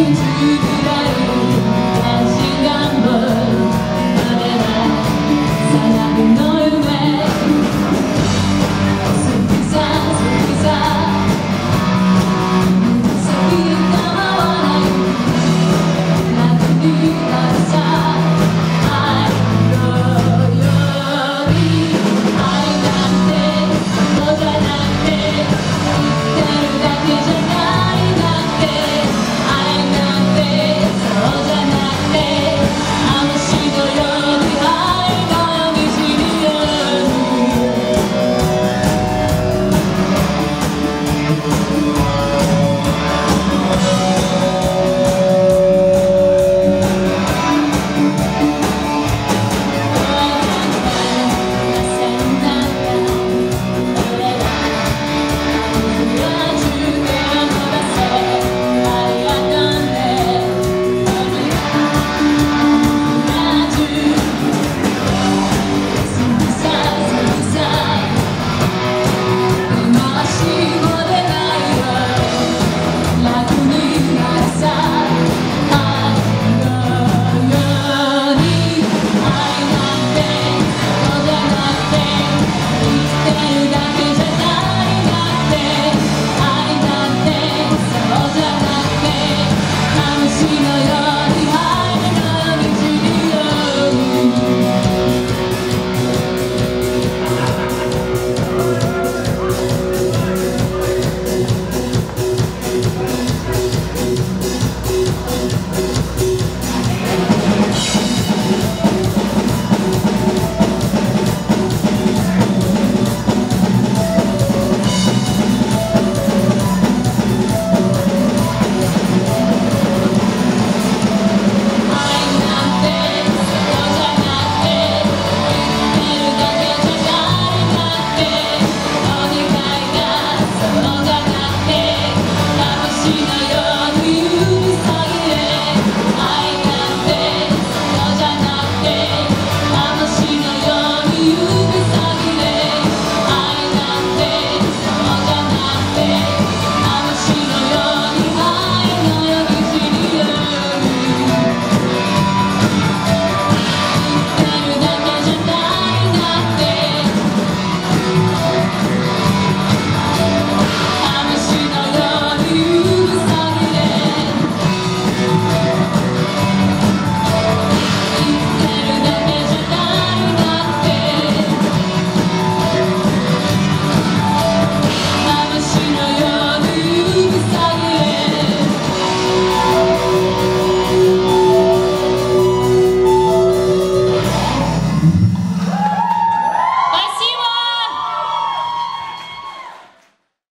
easy.